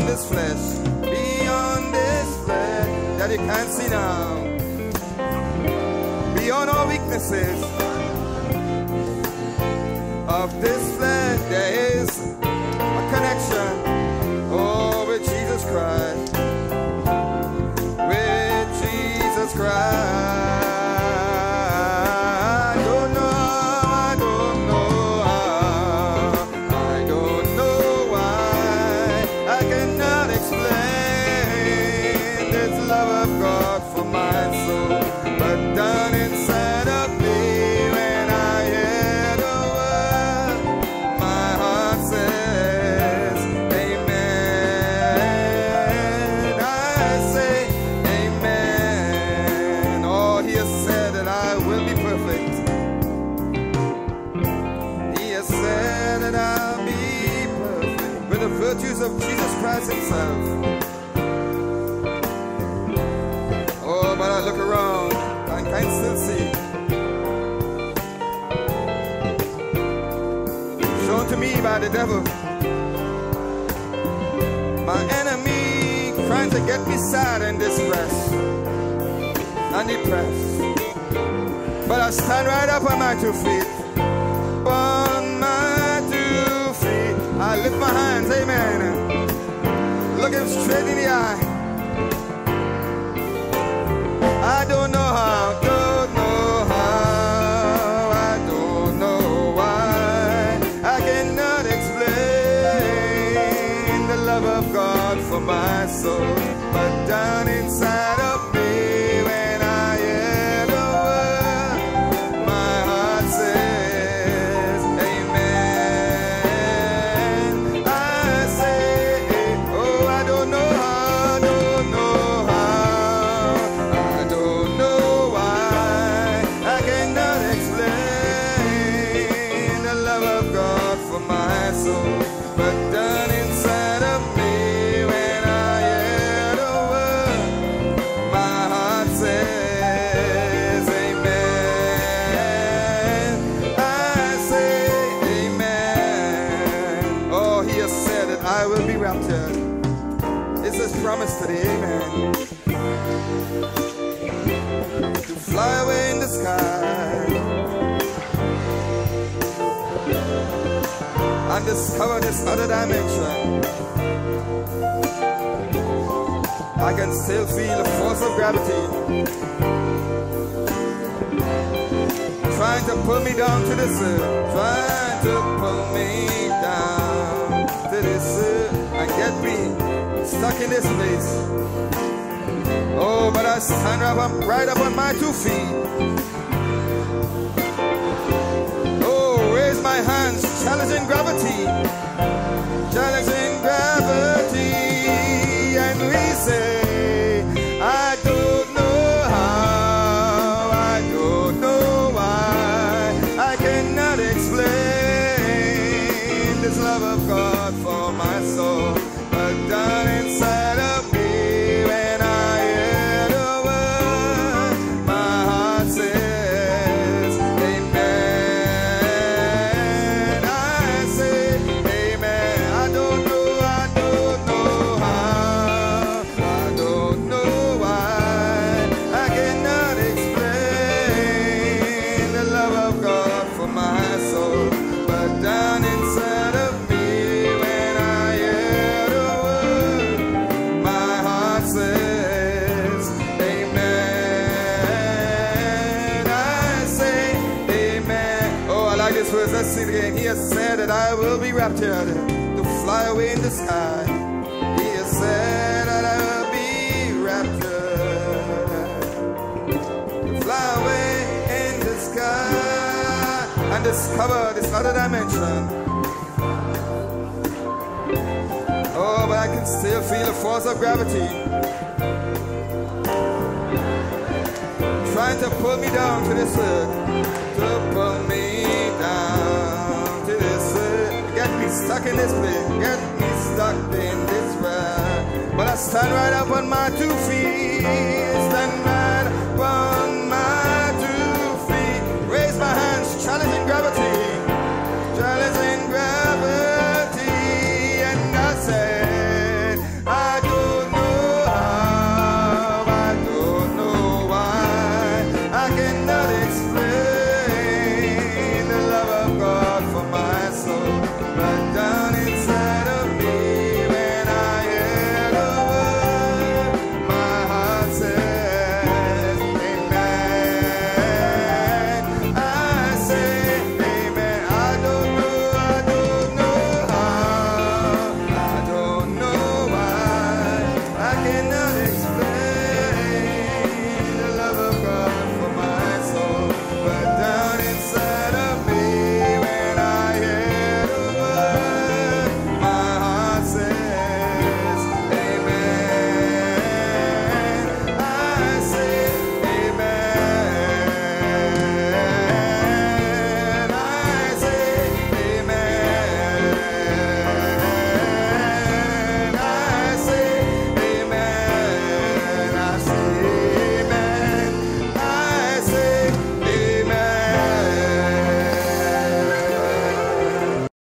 Beyond this flesh, beyond this flesh. That you can't see now, beyond all weaknesses of this flesh, there is a connection. Oh, with Jesus Christ, Himself. Oh, but I look around and can still see. Shown to me by the devil. My enemy trying to get me sad and distressed and depressed. But I stand right up on my two feet. On my two feet. I lift my hands, amen. Look him straight in the eye. I don't know how, don't know how, I don't know why. I cannot explain the love of God for my soul. But down inside promise today, Amen. To fly away in the sky and discover this other dimension. I can still feel the force of gravity. Trying to pull me down to this earth. Trying to pull me down to this earth and get me stuck in this place. Oh, but I stand right up, right up on my two feet. Oh, raise my hands, challenging gravity. Challenging gravity. Let's sing it again. He has said that I will be raptured to fly away in the sky. He has said that I will be raptured to fly away in the sky and discover this other dimension. Oh, but I can still feel the force of gravity trying to pull me down to this earth, to pull stuck in this place, get me stuck in this world. But I stand right up on my two feet, stand